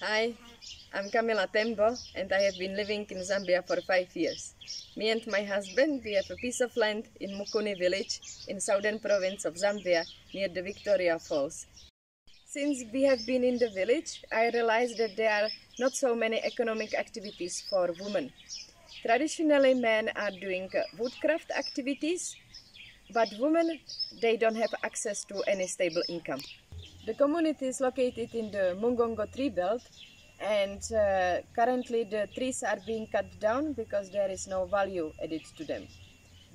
Hi, I'm Kamila Tembo and I have been living in Zambia for five years. Me and my husband, we have a piece of land in Mukuni village in southern province of Zambia near the Victoria Falls. Since we have been in the village, I realized that there are not so many economic activities for women. Traditionally, men are doing woodcraft activities, but women, they don't have access to any stable income. The community is located in the Mongongo tree belt and uh, currently the trees are being cut down because there is no value added to them.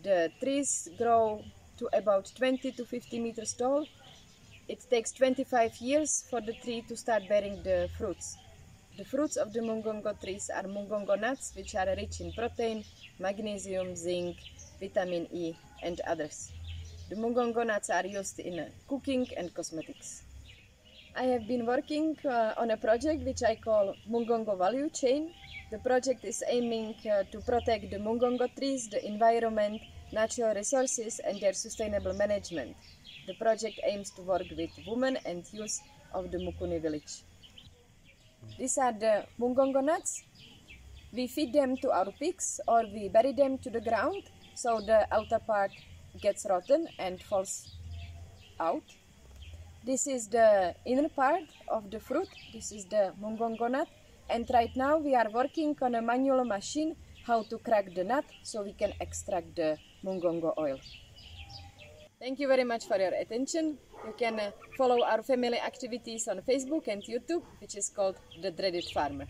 The trees grow to about 20 to 50 meters tall. It takes 25 years for the tree to start bearing the fruits. The fruits of the mongongo trees are mongongo nuts, which are rich in protein, magnesium, zinc, vitamin E, and others. The mongongo nuts are used in cooking and cosmetics. I have been working uh, on a project which I call Mongongo Value Chain. The project is aiming uh, to protect the Mongongo trees, the environment, natural resources and their sustainable management. The project aims to work with women and youth of the Mukuni village. These are the Mongongo nuts. We feed them to our pigs or we bury them to the ground so the outer part gets rotten and falls out. This is the inner part of the fruit. This is the mongongo nut. And right now we are working on a manual machine how to crack the nut so we can extract the mongongo oil. Thank you very much for your attention. You can uh, follow our family activities on Facebook and YouTube, which is called The Dreaded Farmer.